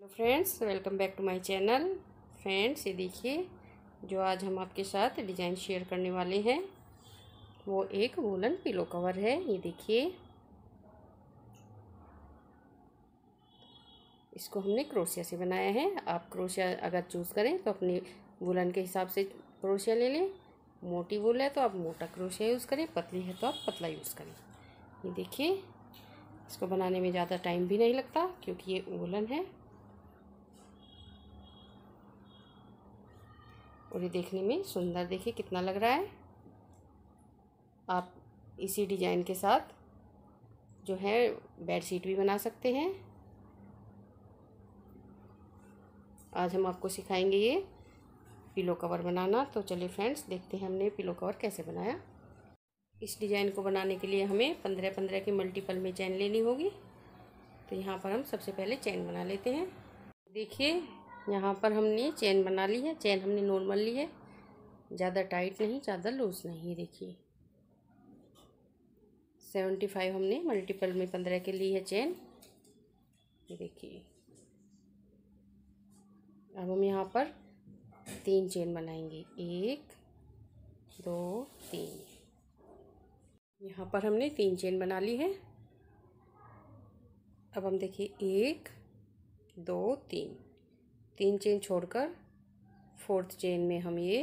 Hello friends, welcome back to my channel. Friends, ये देखिए, जो आज हम आपके साथ डिज़ाइन शेयर करने वाले हैं, वो एक वूलन पिलो कवर है। ये देखिए, इसको हमने क्रोशिया से बनाया है। आप क्रोशिया अगर चूज़ करें तो अपने वुलन के हिसाब से क्रोशिया ले लें। मोटी वूल है तो आप मोटा क्रोशिया यूज़ करें, पतली है तो आप पतला यूज़ करें। ये देखिए, इसको बनाने में ज़्यादा टाइम भी नहीं लगता, क्योंकि ये वुलन है। और ये देखने में सुंदर देखिए कितना लग रहा है। आप इसी डिज़ाइन के साथ जो है बेड शीट भी बना सकते हैं। आज हम आपको सिखाएँगे ये पिलो कवर बनाना। तो चलिए फ्रेंड्स, देखते हैं हमने पिलो कवर कैसे बनाया। इस डिज़ाइन को बनाने के लिए हमें पंद्रह पंद्रह की मल्टीपल में चैन लेनी होगी। तो यहाँ पर हम सबसे पहले चैन बना लेते हैं। देखिए यहाँ पर हमने चेन बना ली है, चेन हमने नॉर्मल ली है। ज़्यादा टाइट नहीं, ज़्यादा लूज़ नहीं, देखिए। सेवेंटी फाइव हमने मल्टीपल में पंद्रह के ली है चैन। देखिए। अब हम यहाँ पर तीन चेन बनाएँगे। एक, दो, तीन। यहाँ पर हमने तीन चेन बना ली है। अब हम देखिए, एक, दो, तीन। तीन चेन छोड़कर फोर्थ चेन में हम ये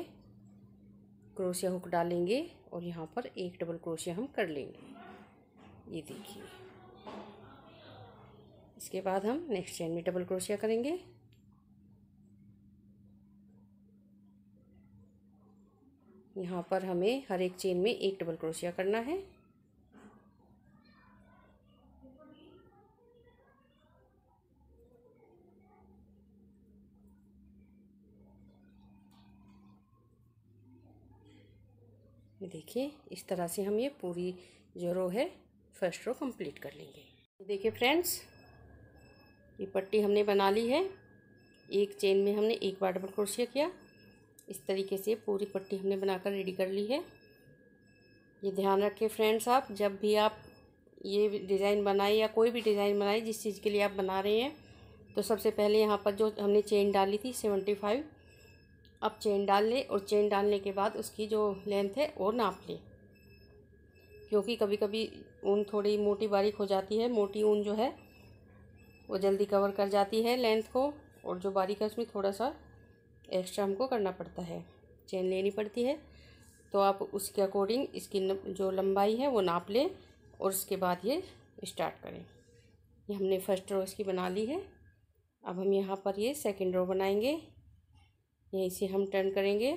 क्रोशिया हुक डालेंगे और यहाँ पर एक डबल क्रोशिया हम कर लेंगे। ये देखिए। इसके बाद हम नेक्स्ट चेन में डबल क्रोशिया करेंगे। यहाँ पर हमें हर एक चेन में एक डबल क्रोशिया करना है। देखिए, इस तरह से हम ये पूरी जो रो है फ़र्स्ट रो कंप्लीट कर लेंगे। देखिए फ्रेंड्स ये पट्टी हमने बना ली है। एक चेन में हमने एक बार डबल क्रोशिया किया। इस तरीके से पूरी पट्टी हमने बनाकर रेडी कर ली है। ये ध्यान रखें फ्रेंड्स आप, जब भी आप ये डिज़ाइन बनाए या कोई भी डिज़ाइन बनाए, जिस चीज़ के लिए आप बना रहे हैं तो सबसे पहले यहाँ पर जो हमने चेन डाली थी सेवेंटी फाइव अब चेन डाल लें और चेन डालने के बाद उसकी जो लेंथ है वो नाप लें। क्योंकि कभी कभी ऊन थोड़ी मोटी बारीक हो जाती है, मोटी ऊन जो है, वो जल्दी कवर कर जाती है लेंथ को और जो बारीक है उसमें थोड़ा सा एक्स्ट्रा हमको करना पड़ता है। चेन लेनी पड़ती है तो आप उसके अकॉर्डिंग इसकी जो लंबाई है वो नाप लें और उसके बाद ये स्टार्ट करें। ये हमने फ़र्स्ट रो इसकी बना ली है। अब हम यहाँ पर ये सेकंड रो बनाएँगे। यहीं से हम टर्न करेंगे।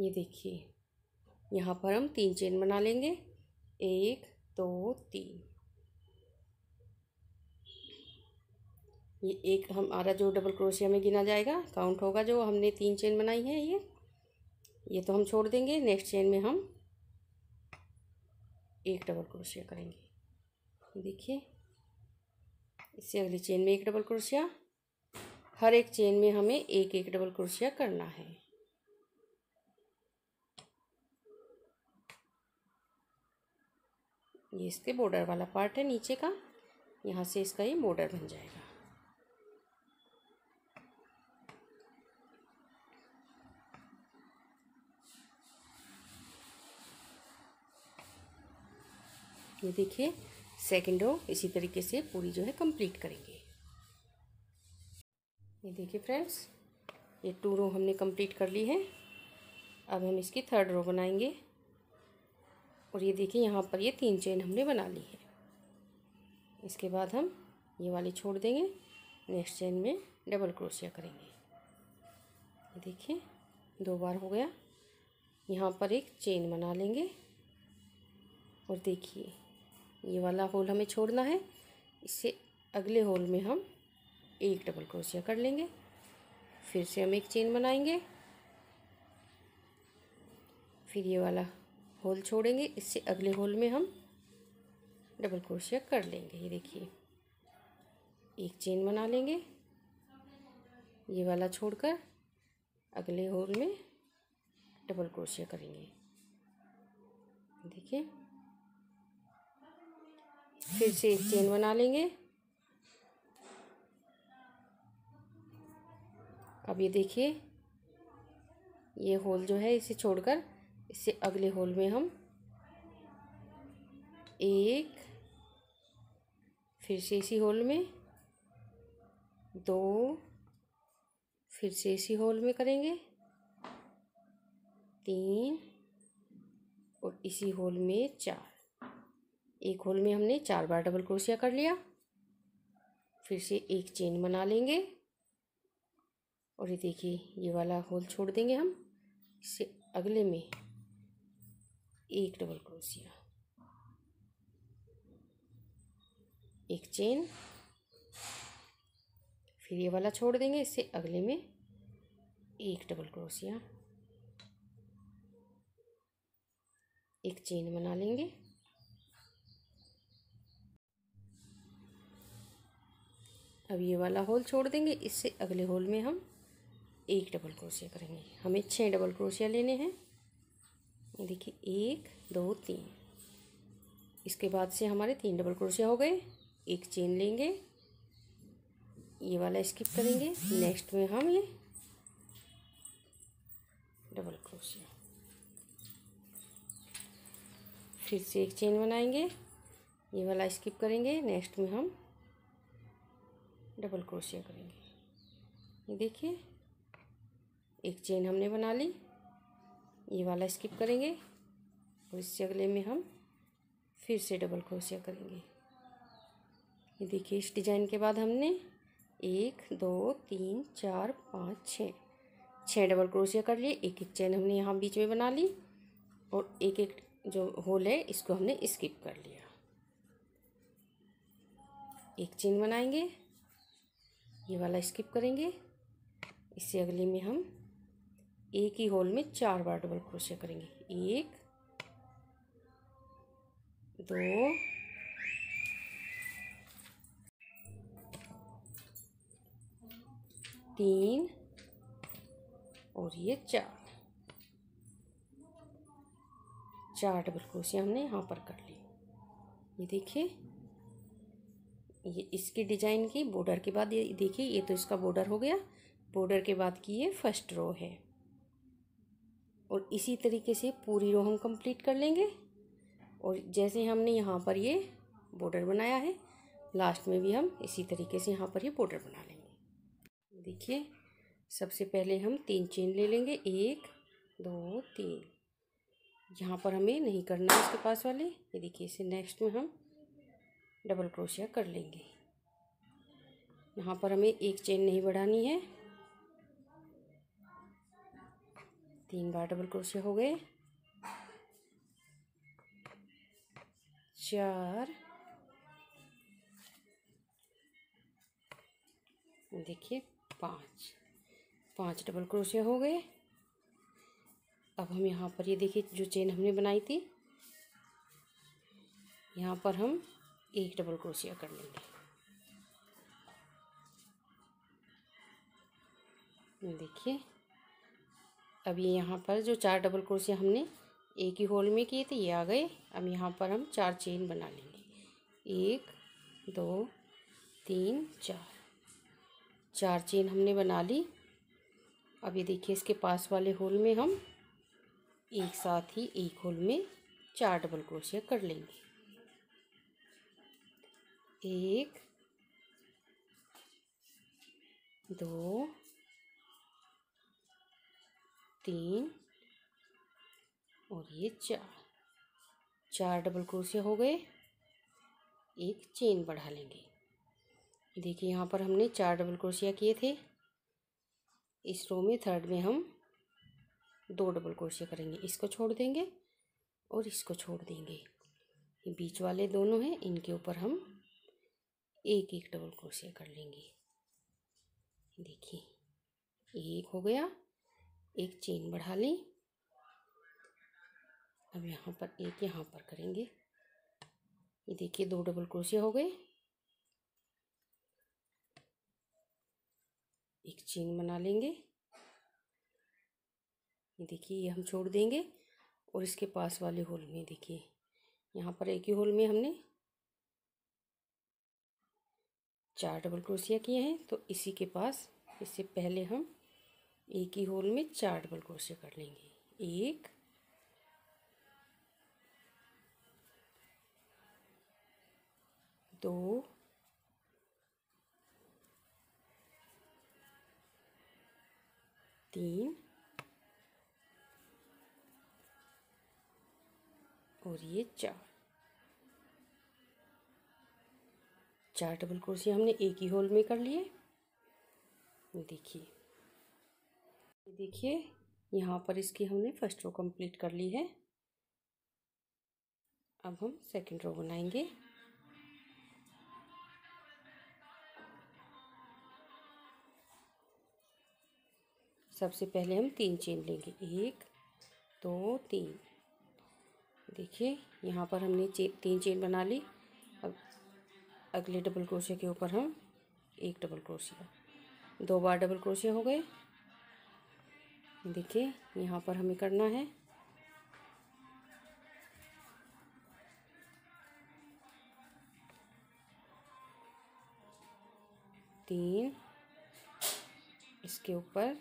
ये देखिए, यहाँ पर हम तीन चेन बना लेंगे। एक, दो, तीन। ये एक हम हमारा जो डबल क्रोशिया में गिना जाएगा काउंट होगा जो हमने तीन चेन बनाई है ये। ये तो हम छोड़ देंगे नेक्स्ट चेन में हम एक डबल क्रोशिया करेंगे। देखिए। इससे अगली चेन में एक डबल क्रोशिया हर एक चेन में हमें एक एक डबल क्रोशिया करना है। ये इसके बॉर्डर वाला पार्ट है नीचे का, यहाँ से इसका ये बॉर्डर बन जाएगा। ये देखिए सेकेंड रो इसी तरीके से पूरी जो है कंप्लीट करेंगे। ये देखिए फ्रेंड्स ये टू रो हमने कंप्लीट कर ली है। अब हम इसकी थर्ड रो बनाएँगे। और ये देखिए यहाँ पर ये तीन चेन हमने बना ली है। इसके बाद हम ये वाली छोड़ देंगे। नेक्स्ट चेन में डबल क्रोशिया करेंगे। ये देखिए, दो बार हो गया। यहाँ पर एक चेन बना लेंगे। और देखिए ये वाला होल हमें छोड़ना है। इससे अगले होल में हम एक डबल क्रोशिया कर लेंगे। फिर से हम एक चेन बनाएँगे। फिर ये वाला होल छोड़ेंगे। इससे अगले होल में हम डबल क्रोशिया कर लेंगे। ये देखिए, एक चेन बना लेंगे। ये वाला छोड़कर अगले होल में डबल क्रोशिया करेंगे। देखिए फिर से एक चेन बना लेंगे। अब ये देखिए, ये होल जो है इसे छोड़कर इसे अगले होल में हम एक, फिर से इसी होल में दो, फिर से इसी होल में करेंगे। तीन और इसी होल में चार। एक होल में हमने चार बार डबल क्रोशिया कर लिया। फिर से एक चेन बना लेंगे। और ये देखिए, ये वाला होल छोड़ देंगे हम। इससे अगले में एक डबल क्रोशिया। एक चेन। फिर ये वाला छोड़ देंगे। इससे अगले में एक डबल क्रोशिया। एक चेन बना लेंगे। अब ये वाला होल छोड़ देंगे। इससे अगले होल में हम एक डबल क्रोशिया करेंगे। हमें छः डबल क्रोशिया लेने हैं। देखिए, एक, दो, तीन। इसके बाद से हमारे तीन डबल क्रोशिया हो गए। एक चेन लेंगे। ये वाला स्किप करेंगे। नेक्स्ट में हम ये डबल क्रोशिया। फिर से एक चेन बनाएँगे। ये वाला स्किप करेंगे। नेक्स्ट में हम डबल क्रोशिया करेंगे। देखिए, एक चेन हमने बना ली। ये वाला स्किप करेंगे और इससे अगले में हम फिर से डबल क्रोशिया करेंगे। ये देखिए, इस डिज़ाइन के बाद हमने एक, दो, तीन, चार, पाँच, छः छः डबल क्रोशिया कर लिए। एक एक चेन हमने यहाँ बीच में बना ली और एक एक जो होल है, इसको हमने स्किप कर लिया। एक चेन बनाएँगे। ये वाला स्किप करेंगे। इससे अगले में हम एक ही होल में चार बार डबल क्रोशिया करेंगे। एक, दो, तीन और ये चार। चार डबल क्रोशिया हमने यहाँ पर कर ली। ये देखिए ये इसकी डिज़ाइन की, बॉर्डर के बाद ये देखिए, ये तो इसका बॉर्डर हो गया। बॉर्डर के बाद की ये फ़र्स्ट रो है। और इसी तरीके से पूरी रो हम कंप्लीट कर लेंगे। और जैसे हमने यहाँ पर ये बॉर्डर बनाया है, लास्ट में भी हम इसी तरीके से यहाँ पर ये बॉर्डर बना लेंगे। देखिए, सबसे पहले हम तीन चेन ले लेंगे। एक, दो, तीन। यहाँ पर हमें नहीं करना है इसके पास वाले। ये देखिए, इसे नेक्स्ट में हम डबल क्रोशिया कर लेंगे। यहाँ पर हमें एक चेन नहीं बढ़ानी है। तीन बार डबल क्रोशिया हो गए। चार। देखिए, पाँच। पाँच डबल क्रोशिया हो गए। अब हम यहाँ पर ये देखिए, जो चेन हमने बनाई थी। यहाँ पर हम एक डबल क्रोशिया कर लेंगे। देखिए, अब ये यहाँ पर जो चार डबल क्रोशिया हमने एक ही होल में किए थे, ये आ गए। अब यहाँ पर हम चार चेन बना लेंगे। एक, दो, तीन, चार। चार चेन हमने बना ली। अब ये देखिए, इसके पास वाले होल में हम एक साथ ही एक होल में चार डबल क्रोशिया कर लेंगे। एक, दो, तीन और ये चार। चार डबल क्रोशिया हो गए। एक चेन बढ़ा लेंगे। देखिए, यहाँ पर हमने चार डबल क्रोशिया किए थे। इस रो में थर्ड में हम दो डबल क्रोशिया करेंगे। इसको छोड़ देंगे और इसको छोड़ देंगे। ये बीच वाले दोनों हैं, इनके ऊपर हम एक एक डबल क्रोशिया कर लेंगे। देखिए, एक हो गया, एक चेन बढ़ा ली। अब यहाँ पर, एक यहाँ पर करेंगे। ये देखिए, दो डबल क्रोशिया हो गए। एक चेन बना लेंगे। ये देखिए, ये हम छोड़ देंगे और इसके पास वाले होल में देखिए, यहाँ पर एक ही होल में हमने चार डबल क्रोशिया किए हैं तो इसी के पास इससे पहले हम एक ही होल में चार डबल क्रोशिया कर लेंगे। एक, दो, तीन, और ये चार। चार डबल क्रोशिया हमने एक ही होल में कर लिए। देखिए। देखिए यहाँ पर इसकी हमने फ़र्स्ट रो कंप्लीट कर ली है। अब हम सेकंड रो बनाएँगे। सबसे पहले हम तीन चेन लेंगे। एक दो तीन। देखिए यहाँ पर हमने चे, तीन चेन बना ली। अगले डबल क्रोशिया के ऊपर हम एक डबल क्रोशिया। दो बार डबल क्रोशिया हो गए। देखिए, यहाँ पर हमें करना है। तीन, इसके ऊपर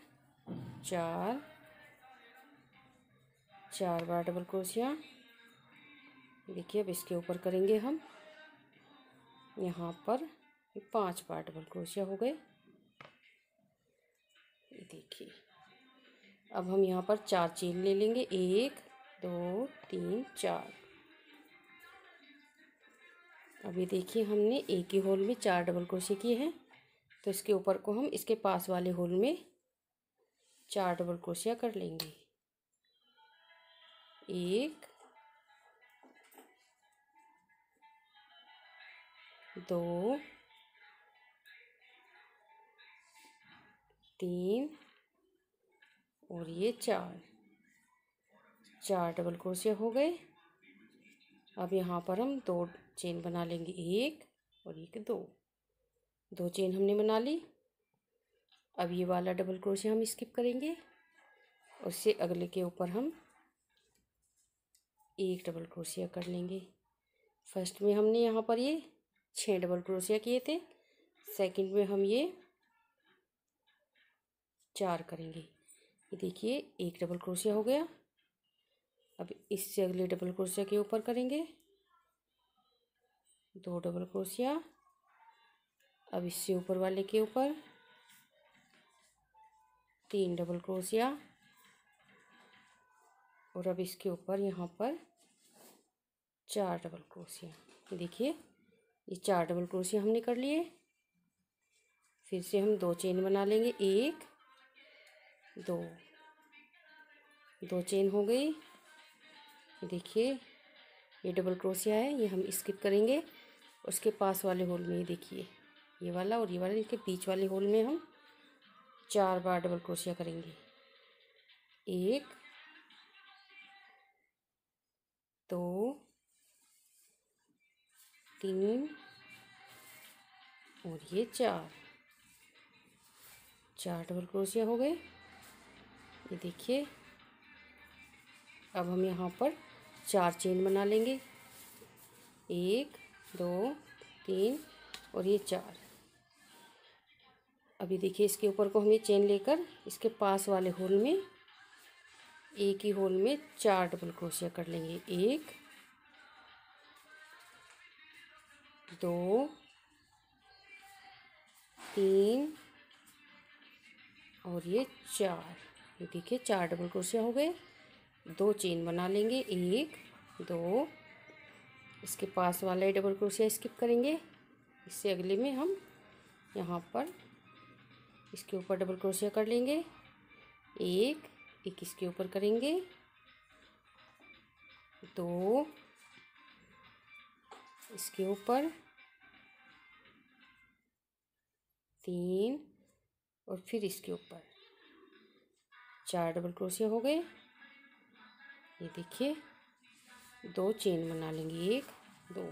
चार चार बार डबल क्रोशिया। देखिए, अब इसके ऊपर करेंगे हम। यहाँ पर पाँच बार डबल क्रोशिया हो गए। देखिए। अब हम यहाँ पर चार चेन ले लेंगे। एक, दो, तीन, चार। अभी देखिए, हमने एक ही होल में चार डबल क्रोशिया किए हैं। तो इसके ऊपर को हम इसके पास वाले होल में चार डबल क्रोशिया कर लेंगे। एक दो, तीन और ये चार। चार डबल क्रोशिया हो गए। अब यहाँ पर हम दो चेन बना लेंगे, एक और एक दो। दो चेन हमने बना ली। अब ये वाला डबल क्रोशिया हम स्किप करेंगे। उससे अगले के ऊपर हम एक डबल क्रोशिया कर लेंगे। फ़र्स्ट में हमने यहाँ पर ये छः डबल क्रोशिया किए थे। सेकंड में हम ये चार करेंगे। ये देखिए, एक डबल क्रोशिया हो गया। अब इससे अगले डबल क्रोशिया के ऊपर करेंगे। दो डबल क्रोशिया। अब इससे ऊपर वाले के ऊपर तीन डबल क्रोशिया। और अब इसके ऊपर यहाँ पर चार डबल क्रोशिया। देखिए ये चार डबल क्रोशिया हमने कर लिए। फिर से हम दो चेन बना लेंगे। एक, दो दो चेन हो गई। देखिए, ये डबल क्रोशिया है, ये हम स्किप करेंगे। उसके पास वाले होल में देखिए, ये वाला और ये वाला इसके बीच वाले होल में हम चार बार डबल क्रोशिया करेंगे। एक, दो तीन और ये चार। चार डबल क्रोशिया हो गए। ये देखिए। अब हम यहाँ पर चार चेन बना लेंगे। एक, दो, तीन और ये चार। अभी देखिए इसके ऊपर को हमें चेन लेकर इसके पास वाले होल में एक ही होल में चार डबल क्रोशिया कर लेंगे। एक दो, तीन और ये चार। ये देखिए, चार डबल क्रोशिया हो गए दो चेन बना लेंगे। एक, दो। इसके पास वाला डबल क्रोशिया स्किप करेंगे। इससे अगले में हम यहाँ पर इसके ऊपर डबल क्रोशिया कर लेंगे। एक एक इसके ऊपर करेंगे। दो, इसके ऊपर तीन और फिर इसके ऊपर। चार डबल क्रोशिया हो गए। ये देखिए, दो चेन बना लेंगे एक, दो।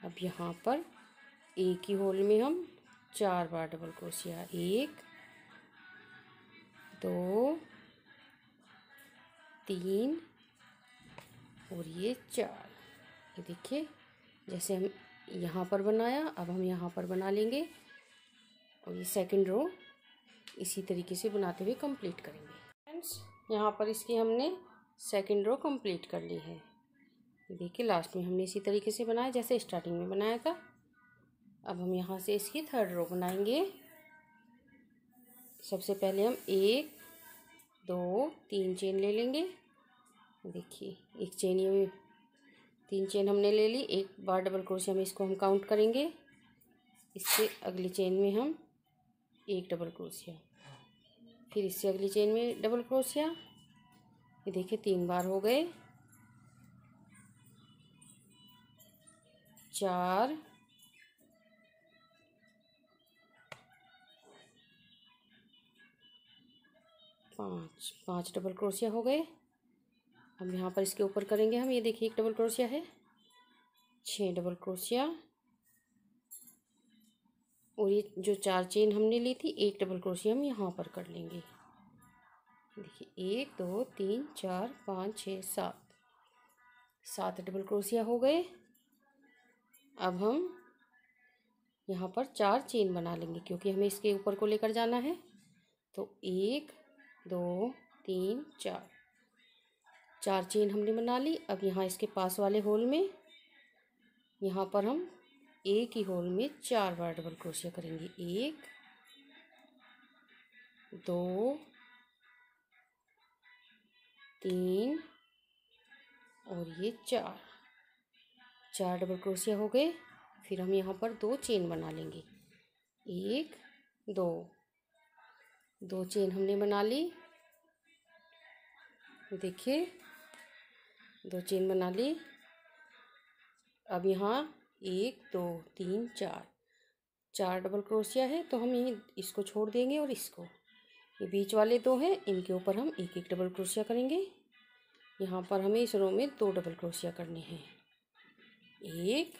अब यहाँ पर एक ही होल में हम चार बार डबल क्रोशिया एक, दो, तीन और ये चार। ये देखिए, जैसे हम यहाँ पर बनाया, अब हम यहाँ पर बना लेंगे। और ये सेकंड रो इसी तरीके से बनाते हुए कंप्लीट करेंगे। फ्रेंड्स यहाँ पर इसकी हमने सेकंड रो कंप्लीट कर ली है। देखिए लास्ट में हमने इसी तरीके से बनाया, जैसे स्टार्टिंग में बनाया था। अब हम यहाँ से इसकी थर्ड रो बनाएँगे। सबसे पहले हम एक, दो, तीन चेन ले लेंगे। देखिए, एक चेन ये तीन चेन हमने ले ली, एक बार डबल क्रोशिया में इसको हम काउंट करेंगे। इससे अगली चेन में हम एक डबल क्रोशिया, फिर इससे अगली चेन में डबल क्रोशिया। ये देखिए, तीन बार हो गए। चार, पाँच पाँच डबल क्रोशिया हो गए। अब यहाँ पर इसके ऊपर करेंगे हम। ये देखिए, एक डबल क्रोशिया है। छः डबल क्रोशिया और ये जो चार चेन हमने ली थी, एक डबल क्रोशिया हम यहाँ पर कर लेंगे। देखिए, एक, दो, तीन, चार, पाँच छः सात। सात डबल क्रोशिया हो गए। अब हम यहाँ पर चार चेन बना लेंगे, क्योंकि हमें इसके ऊपर को लेकर जाना है। तो एक, दो, तीन, चार। चार चेन हमने बना ली। अब यहाँ इसके पास वाले होल में, यहाँ पर हम एक ही होल में चार बार डबल क्रोशिया करेंगे। एक, दो, तीन और ये चार। चार डबल क्रोशिया हो गए। फिर हम यहाँ पर दो चेन बना लेंगे। एक, दो। दो चेन हमने बना ली। देखिए दो चेन बना ली। अब यहाँ एक, दो, तीन, चार। चार डबल क्रोशिया है तो हम यहीं इसको छोड़ देंगे और इसको। ये बीच वाले दो हैं, इनके ऊपर हम एक एक डबल क्रोशिया करेंगे। यहाँ पर हमें इस रो में दो डबल क्रोशिया करने हैं। एक,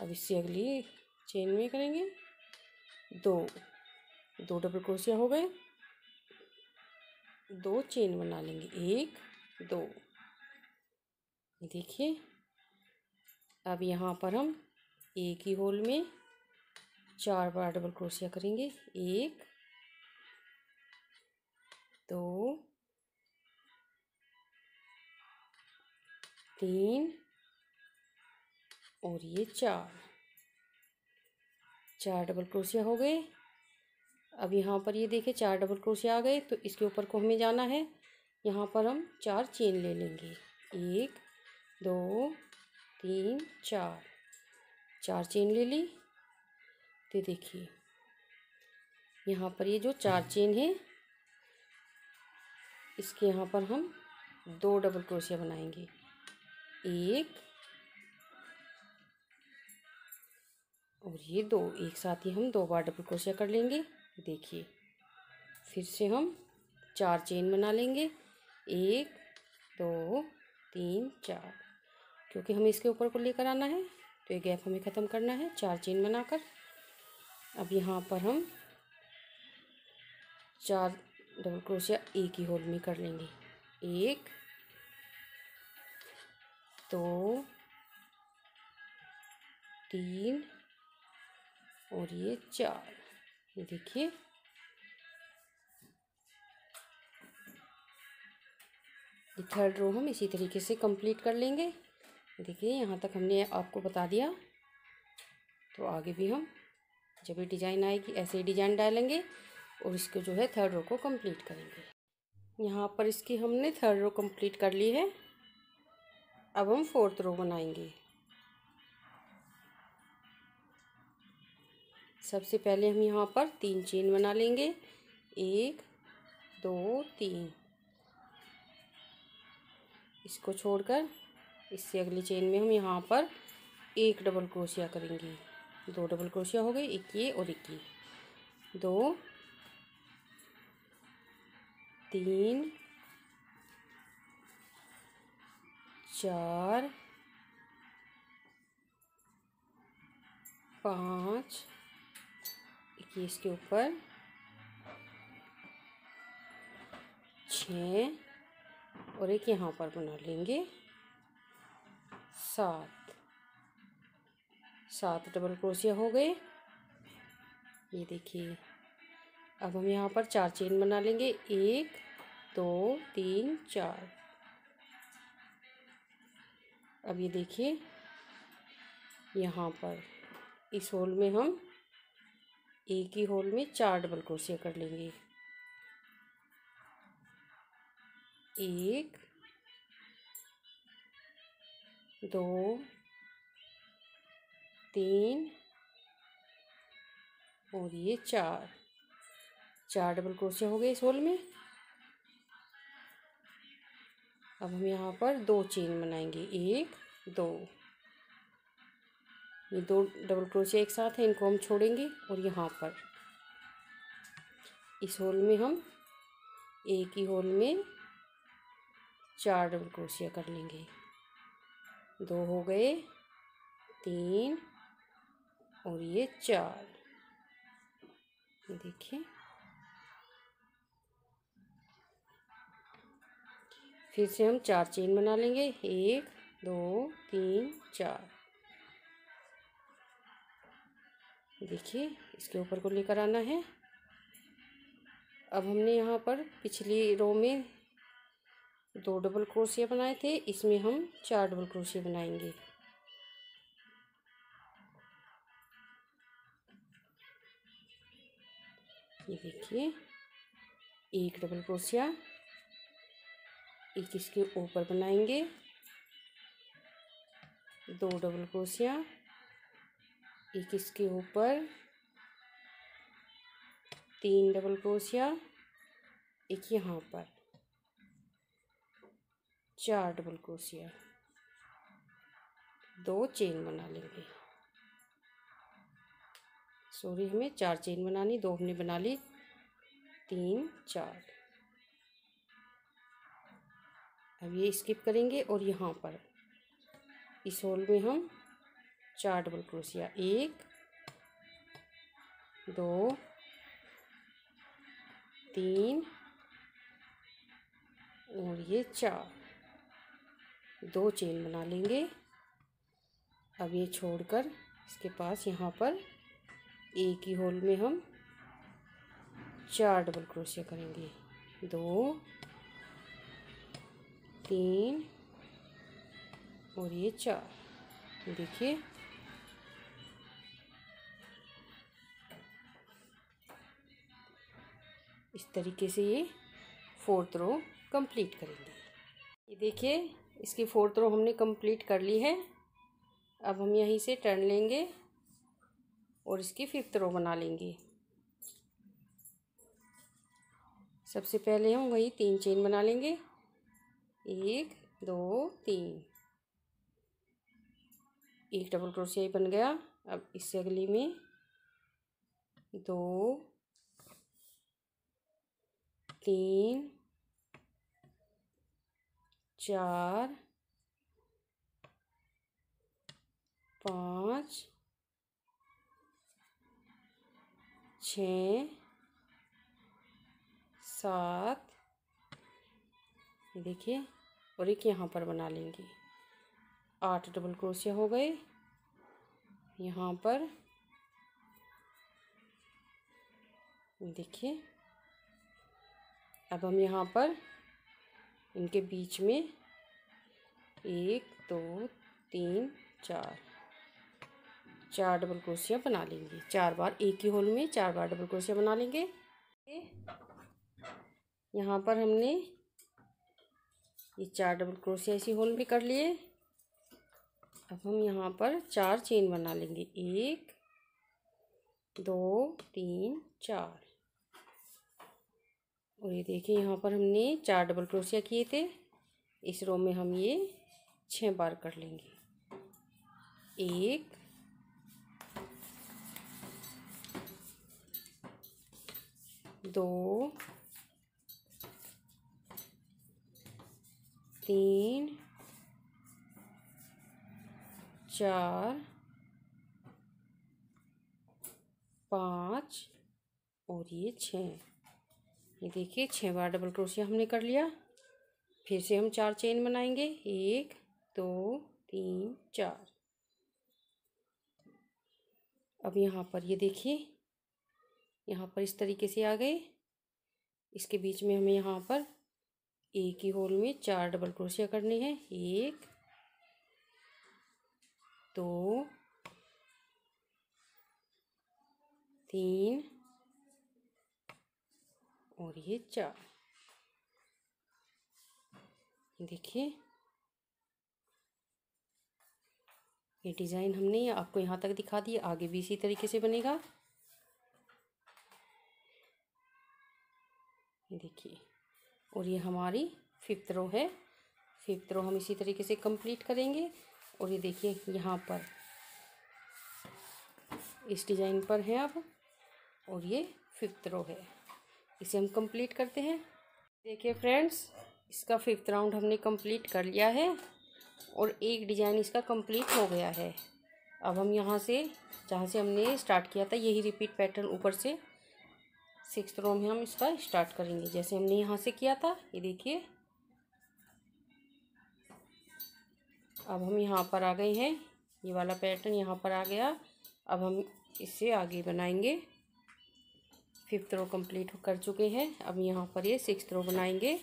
अब इससे अगली चेन में करेंगे। दो दो डबल क्रोशिया हो गए। दो चेन बना लेंगे। एक, दो। देखिए, अब यहाँ पर हम एक ही होल में चार बार डबल क्रोशिया करेंगे। एक, दो, तीन और ये चार। चार डबल क्रोशिया हो गए। अब यहाँ पर ये देखिए, चार डबल क्रोशिया आ गए तो इसके ऊपर को हमें जाना है। यहाँ पर हम चार चेन ले लेंगे। एक दो, तीन, चार। चार चेन ले ली। तो देखिए। यहाँ पर ये जो चार चेन है, इसके यहाँ पर हम दो डबल क्रोशिया बनाएँगे। एक और ये दो, एक साथ ही हम दो बार डबल क्रोशिया कर लेंगे। देखिए। फिर से हम चार चेन बना लेंगे। एक, दो, तीन, चार। क्योंकि हमें इसके ऊपर को लेकर आना है तो ये गैप हमें ख़त्म करना है, चार चेन बनाकर। अब यहाँ पर हम चार डबल क्रोशिया एक ही होल में कर लेंगे। एक, दो, तीन और ये चार। ये देखिए। ये थर्ड रो हम इसी तरीके से कंप्लीट कर लेंगे। देखिए, यहाँ तक हमने आपको बता दिया। तो आगे भी हम जब ये डिज़ाइन आएगी, ऐसे ही डिज़ाइन डालेंगे और इसको जो है थर्ड रो को कंप्लीट करेंगे। यहाँ पर इसकी हमने थर्ड रो कंप्लीट कर ली है। अब हम फोर्थ रो बनाएँगे। सबसे पहले हम यहाँ पर तीन चेन बना लेंगे। एक, दो, तीन। इसको छोड़कर इससे अगली चेन में हम यहाँ पर एक डबल क्रोशिया करेंगे। दो डबल क्रोशिया हो गई, एक ये और एक ये। दो, तीन, चार, पाँच ये इसके ऊपर, छ और एक यहाँ पर बना लेंगे। सात। सात डबल क्रोशिया हो गए। ये देखिए, अब हम यहाँ पर चार चेन बना लेंगे। एक, दो, तीन, चार। अब ये देखिए, यहाँ पर इस होल में हम एक ही होल में चार डबल क्रोशिया कर लेंगे। एक दो, तीन और ये चार। चार डबल क्रोशिया हो गए इस होल में। अब हम यहाँ पर दो चेन बनाएँगे। एक, दो। ये दो डबल क्रोशिया एक साथ है, इनको हम छोड़ेंगे और यहाँ पर। इस होल में हम एक ही होल में चार डबल क्रोशिया कर लेंगे। दो हो गए, तीन और ये चार। देखिए। फिर से हम चार चेन बना लेंगे। एक, दो, तीन, चार। देखिए, इसके ऊपर को लेकर आना है। अब हमने यहाँ पर पिछली रो में दो डबल क्रोशिया बनाए थे, इसमें हम चार डबल क्रोशिया बनाएँगे। ये देखिए, एक डबल क्रोशिया, एक इसके ऊपर बनाएँगे। दो डबल क्रोशिया, एक इसके ऊपर, तीन डबल क्रोशिया, एक यहाँ पर। चार डबल क्रोशिया दो चेन बना लेंगे। सॉरी, हमें चार चेन बनानी, दो हमने बना ली। तीन, चार। अब ये स्किप करेंगे और यहाँ पर इस होल में हम चार डबल क्रोशिया एक, दो, तीन और ये चार। दो चेन बना लेंगे। अब ये छोड़कर इसके पास यहाँ पर एक ही होल में हम चार डबल क्रोशिया करेंगे। दो, तीन और ये चार। देखिए। इस तरीके से ये फोर्थ रो कंप्लीट करेंगे। ये देखिए इसकी फोर्थ रो हमने कंप्लीट कर ली है। अब हम यहीं से टर्न लेंगे और इसकी फिफ्थ रो बना लेंगे। सबसे पहले हम वही तीन चेन बना लेंगे। एक, दो, तीन। एक डबल क्रोशिया बन गया। अब इससे अगली में दो, तीन चार, पाँच, छ, सात। देखिए, और एक यहाँ पर बना लेंगे। आठ डबल क्रोशिया हो गए। यहाँ पर देखिए, अब हम यहाँ पर इनके बीच में एक, दो, तीन, चार। चार डबल क्रोशिया बना लेंगे। चार बार एक ही होल में चार बार डबल क्रोशिया बना लेंगे। यहाँ पर हमने ये चार डबल क्रोशिया इसी होल में कर लिए। अब हम यहाँ पर चार चेन बना लेंगे। एक, दो, तीन, चार। और ये देखिए, यहाँ पर हमने चार डबल क्रोशिया किए थे। इस रो में हम ये छः बार कर लेंगे। एक, दो, तीन, चार, पाँच और ये छः ये देखिए छः बार डबल क्रोशिया हमने कर लिया। फिर से हम चार चेन बनाएँगे। एक, दो, तीन, चार। अब यहाँ पर ये देखिए, यहाँ पर इस तरीके से आ गए। इसके बीच में हमें यहाँ पर एक ही होल में चार डबल क्रोशिया करने हैं। एक, दो, तीन और ये चार। देखिए। ये डिज़ाइन हमने आपको यहाँ तक दिखा दिया आगे भी इसी तरीके से बनेगा। देखिए, और ये हमारी फिफ्थ रो है। फिफ्थ रो हम इसी तरीके से कंप्लीट करेंगे। और ये देखिए, यहाँ पर इस डिज़ाइन पर है अब, और ये फिफ्थ रो है। इसे हम कंप्लीट करते हैं। देखिए फ्रेंड्स इसका फिफ्थ राउंड हमने कंप्लीट कर लिया है और एक डिज़ाइन इसका कंप्लीट हो गया है। अब हम यहाँ से, जहाँ से हमने स्टार्ट किया था, यही रिपीट पैटर्न ऊपर से सिक्स रो में हम इसका स्टार्ट करेंगे। जैसे हमने यहाँ से किया था, ये देखिए। अब हम यहाँ पर आ गए हैं। ये वाला पैटर्न यहाँ पर आ गया। अब हम इससे आगे बनाएँगे। फिफ्थ रो कंप्लीट कर चुके हैं। अब यहाँ पर ये सिक्स रो बनाएँगे।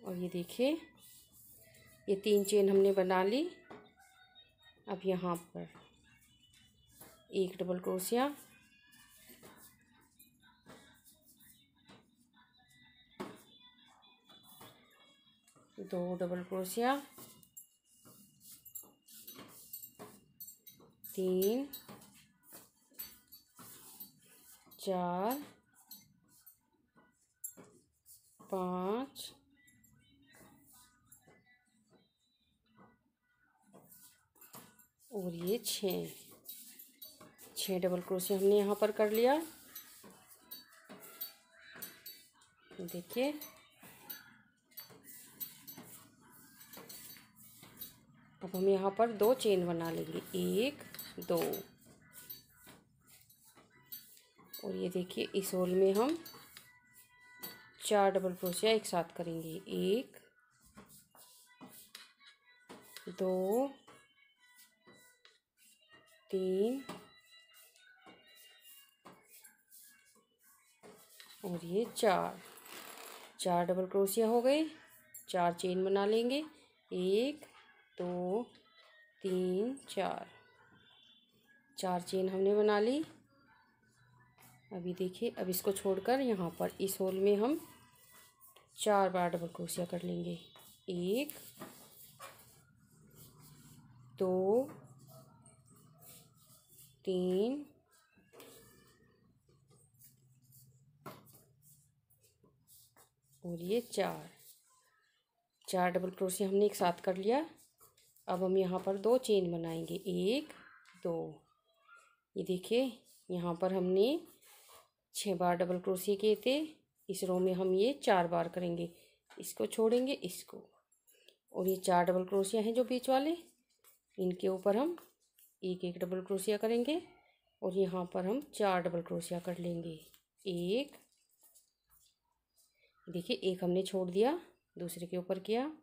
और ये देखिए, ये तीन चेन हमने बना ली। अब यहाँ पर एक डबल क्रोशिया। दो डबल क्रोशिया। तीन। चार, पाँच, और ये छः। छः डबल क्रोशिया हमने यहाँ पर कर लिया। देखिए। अब हम यहाँ पर दो चेन बना लेंगे। एक, दो। और ये देखिए इस होल में हम चार डबल क्रोशिया एक साथ करेंगे। एक, दो, तीन और ये चार। चार डबल क्रोशिया हो गए। चार चेन बना लेंगे। एक, दो, तीन, चार। चार चेन हमने बना ली। अभी देखिए, अब इसको छोड़कर यहाँ पर इस होल में हम चार बार डबल क्रोशिया कर लेंगे। एक, दो, तीन, और ये चार। चार डबल क्रोशिया हमने एक साथ कर लिया। अब हम यहाँ पर दो चेन बनाएँगे। एक, दो। ये देखिए, यहाँ पर हमने छः बार डबल क्रोशिया किए थे। इस रो में हम ये चार बार करेंगे। इसको छोड़ेंगे, इसको। और ये चार डबल क्रोशिया हैं जो बीच वाले। इनके ऊपर हम एक एक डबल क्रोशिया करेंगे और यहाँ पर हम चार डबल क्रोशिया कर लेंगे। एक। देखिए, एक हमने छोड़ दिया, दूसरे के ऊपर किया।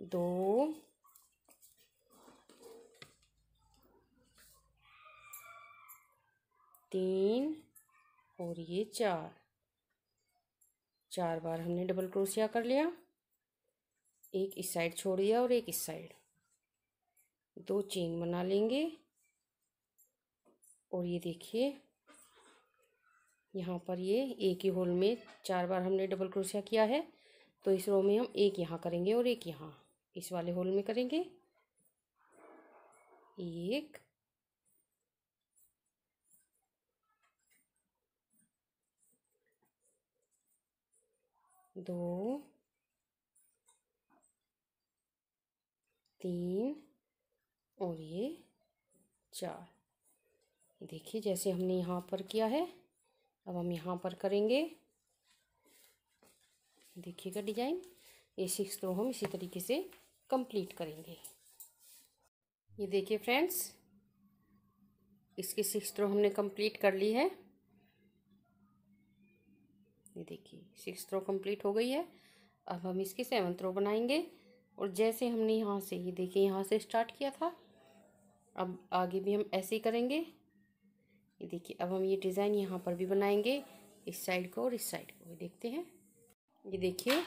दो। तीन और ये चार। चार बार हमने डबल क्रोशिया कर लिया। एक इस साइड छोड़ दिया और एक इस साइड दो चेन बना लेंगे। और ये देखिए, यहाँ पर ये एक ही होल में चार बार हमने डबल क्रोशिया किया है। तो इस रो में हम एक यहाँ करेंगे और एक यहाँ। इस वाले होल में करेंगे। एक दो, तीन और ये चार। देखिए जैसे हमने यहाँ पर किया है, अब हम यहाँ पर करेंगे। देखिएगा डिज़ाइन, ये सिक्स रो हम इसी तरीके से कंप्लीट करेंगे। ये देखिए फ्रेंड्स इसकी सिक्स रो हमने कंप्लीट कर ली है। ये देखिए सिक्स रो कंप्लीट हो गई है। अब हम इसकी सेवन्थ रो बनाएँगे। और जैसे हमने यहाँ से, ये देखिए, यहाँ से स्टार्ट किया था। अब आगे भी हम ऐसे ही करेंगे। ये देखिए, अब हम ये डिज़ाइन यहाँ पर भी बनाएँगे, इस साइड को और इस साइड को। देखते हैं। ये देखिए,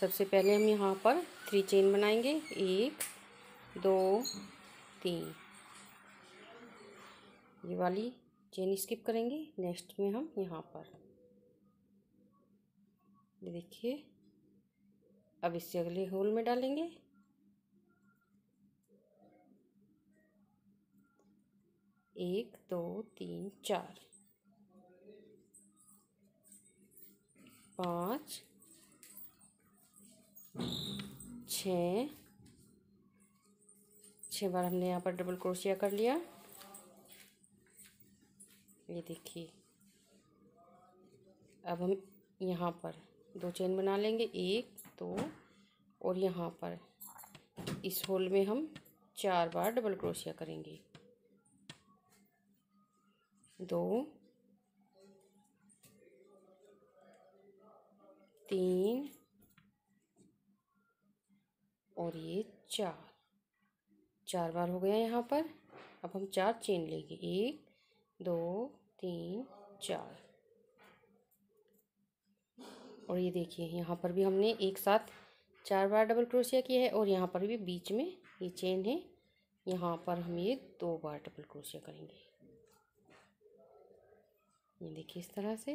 सबसे पहले हम यहाँ पर थ्री चेन बनाएँगे। एक, दो, तीन। ये वाली चेन स्किप करेंगे। नेक्स्ट में हम यहाँ पर देखिए, अब इससे अगले होल में डालेंगे। एक, दो, तीन, चार। पाँच, छ। छः बार हमने यहाँ पर डबल क्रोशिया कर लिया। ये देखिए। अब हम यहाँ पर दो चेन बना लेंगे, एक, दो, और यहाँ पर इस होल में हम चार बार डबल क्रोशिया करेंगे। दो, तीन, और ये चार। चार बार हो गया यहाँ पर। अब हम चार चेन लेंगे। एक, दो, तीन, चार। और ये देखिए, यहाँ पर भी हमने एक साथ चार बार डबल क्रोशिया किया है और यहाँ पर भी बीच में ये चेन है। यहाँ पर हम ये दो बार डबल क्रोशिया करेंगे। ये देखिए इस तरह से।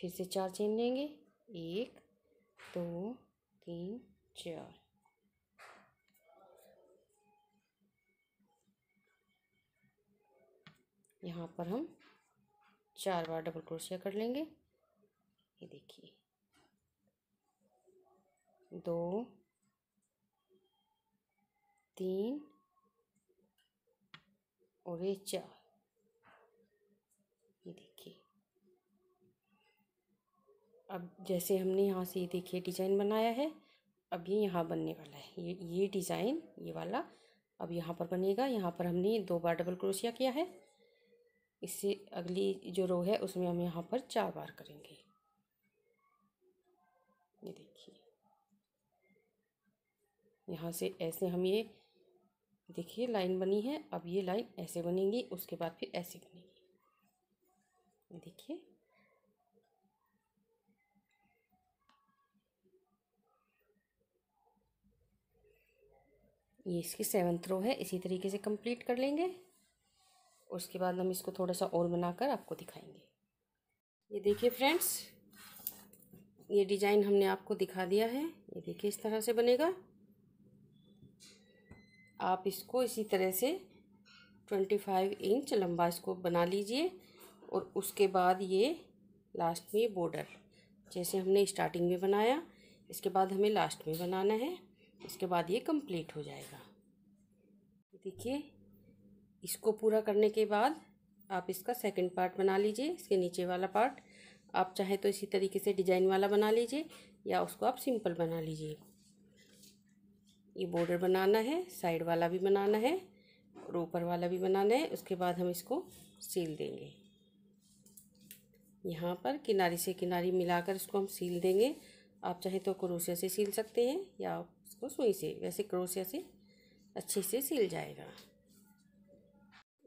फिर से चार चेन लेंगे। एक, दो, तीन, चार। यहाँ पर हम चार बार डबल क्रोशिया कर लेंगे। ये देखिए। दो, तीन और ये चार। ये देखिए। अब जैसे हमने यहाँ से ये देखिए डिज़ाइन बनाया है, अब ये यहाँ बनने वाला है। ये ये डिज़ाइन ये वाला अब यहाँ पर बनेगा। यहाँ पर हमने दो बार डबल क्रोशिया किया है। इससे अगली जो रो है, उसमें हम यहाँ पर चार बार करेंगे। ये देखिए। यहाँ से ऐसे हम ये देखिए, लाइन बनी है, अब ये लाइन ऐसे बनेगी, उसके बाद फिर ऐसे बनेगी। देखिए। ये इसकी सेवन्थ रो है, इसी तरीके से कंप्लीट कर लेंगे। उसके बाद हम इसको थोड़ा सा और बनाकर आपको दिखाएँगे। ये देखिए फ्रेंड्स, ये डिज़ाइन हमने आपको दिखा दिया है। ये देखिए इस तरह से बनेगा। आप इसको इसी तरह से ट्वेंटी फाइव इंच लंबा इसको बना लीजिए और उसके बाद ये लास्ट में बॉर्डर, जैसे हमने स्टार्टिंग में बनाया। इसके बाद हमें लास्ट में बनाना है। इसके बाद ये कंप्लीट हो जाएगा। देखिए इसको पूरा करने के बाद आप इसका सेकंड पार्ट बना लीजिए, इसके नीचे वाला पार्ट आप चाहे तो इसी तरीके से डिज़ाइन वाला बना लीजिए, या उसको आप सिंपल बना लीजिए। ये बॉर्डर बनाना है साइड वाला भी बनाना है, और ऊपर वाला भी बनाना है। उसके बाद हम इसको सील देंगे। यहाँ पर किनारी से किनारी मिलाकर इसको हम सील देंगे। आप चाहे तो क्रोशिया से सील सकते हैं, या उसको सुई से। वैसे क्रोशिया से अच्छे से सील जाएगा।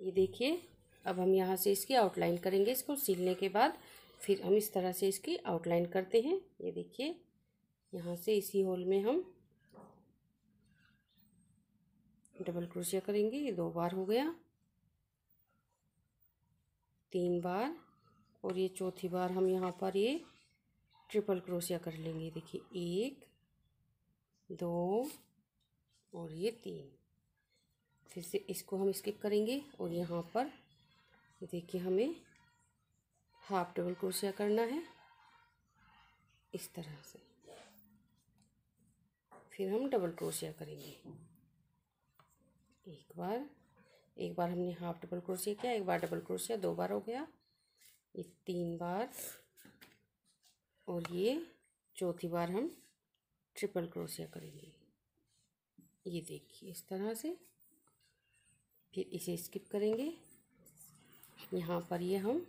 ये देखिए, अब हम यहाँ से इसकी आउटलाइन करेंगे, इसको सीलने के बाद फिर हम इस तरह से इसकी आउटलाइन करते हैं। ये देखिए, यहाँ से इसी होल में हम डबल क्रोशिया करेंगे, ये दो बार हो गया। तीन बार, और ये चौथी बार हम यहाँ पर ये ट्रिपल क्रोशिया कर लेंगे। देखिए, एक, दो, और ये तीन। फिर से इसको हम स्किप करेंगे और यहाँ पर देखिए हमें हाफ़ डबल क्रोशिया करना है। इस तरह से। फिर हम डबल क्रोशिया करेंगे। एक बार एक बार हमने हाफ़ डबल क्रोशिया किया, एक बार डबल क्रोशिया दो बार हो गया। ये तीन बार और ये चौथी बार हम ट्रिपल क्रोशिया करेंगे। ये देखिए इस तरह से। फिर इसे स्किप करेंगे। यहाँ पर ये हम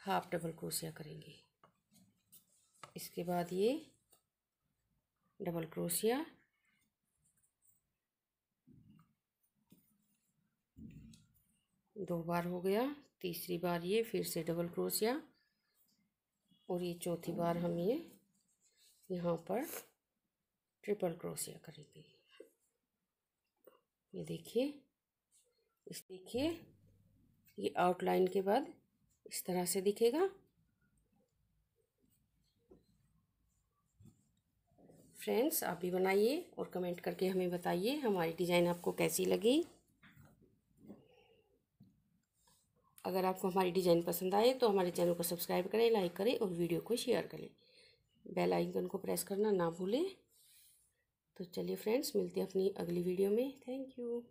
हाफ़ डबल क्रोशिया करेंगे। इसके बाद ये डबल क्रोशिया दो बार हो गया, तीसरी बार ये फिर से डबल क्रोशिया और ये चौथी बार हम ये यहाँ पर ट्रिपल क्रोशिया करेंगे। ये देखिए इस देखिए, ये आउटलाइन के बाद इस तरह से दिखेगा। फ्रेंड्स आप भी बनाइए और कमेंट करके हमें बताइए हमारी डिज़ाइन आपको कैसी लगी। अगर आपको हमारी डिज़ाइन पसंद आए तो हमारे चैनल को सब्सक्राइब करें लाइक करें और वीडियो को शेयर करें। बेल आइकन को प्रेस करना ना भूलें। तो चलिए फ्रेंड्स मिलते हैं अपनी अगली वीडियो में। Thank you